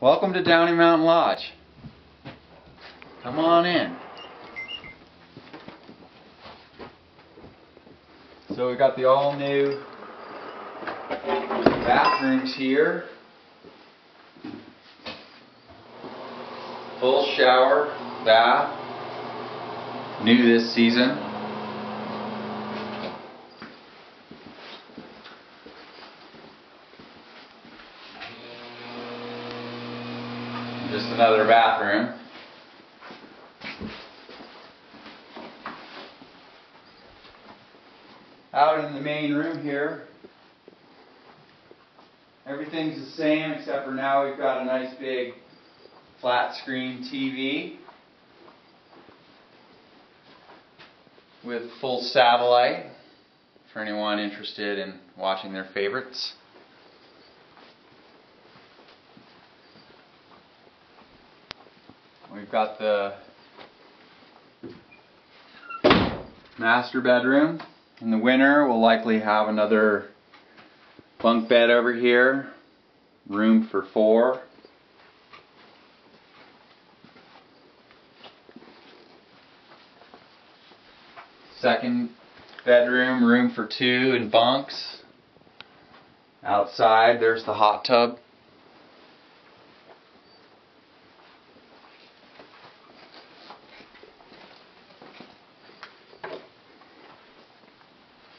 Welcome to Downing Mountain Lodge. Come on in. So we got the all new bathrooms here. Full shower, bath, new this season. Just another bathroom. Out in the main room here, everything's the same except for now we've got a nice big flat screen TV with full satellite for anyone interested in watching their favorites. We've got the master bedroom. In the winter, we'll likely have another bunk bed over here, room for four. Second bedroom, room for two and bunks. Outside, there's the hot tub.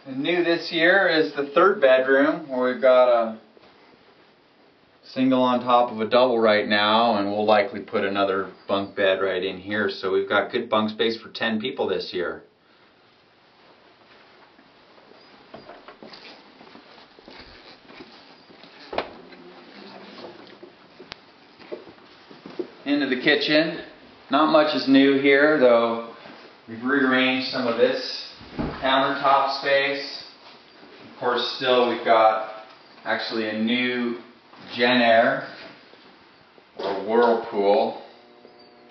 And new this year is the third bedroom where we've got a single on top of a double right now and we'll likely put another bunk bed right in here so we've got good bunk space for 10 people this year. Into the kitchen. Not much is new here though we've rearranged some of this countertop space. Of course, still we've got actually a new Jenn-Air or Whirlpool.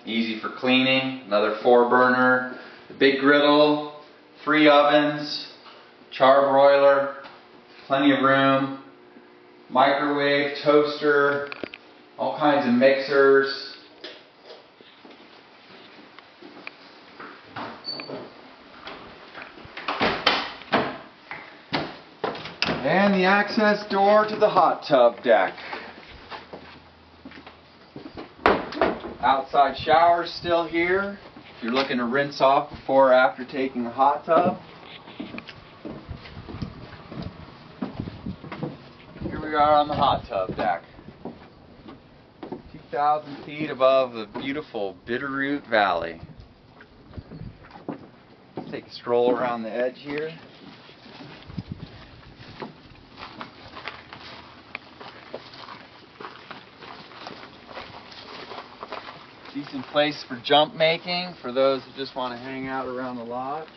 Easy for cleaning. Another four burner. The big griddle. Three ovens. char broiler, Plenty of room. Microwave, toaster. All kinds of mixers. And the access door to the hot tub deck. Outside shower still here. If you're looking to rinse off before or after taking a hot tub. Here we are on the hot tub deck. 2,000 feet above the beautiful Bitterroot Valley. Let's Take a stroll around the edge here. Decent place for jump making for those who just want to hang out around the lodge.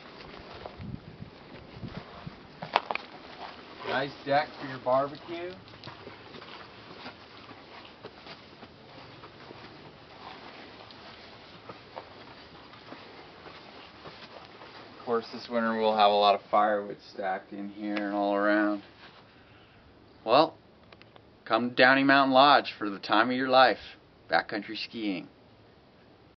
Nice deck for your barbecue. Of course, this winter we'll have a lot of firewood stacked in here and all around. Well, come to Downing Mountain Lodge for the time of your life, backcountry skiing.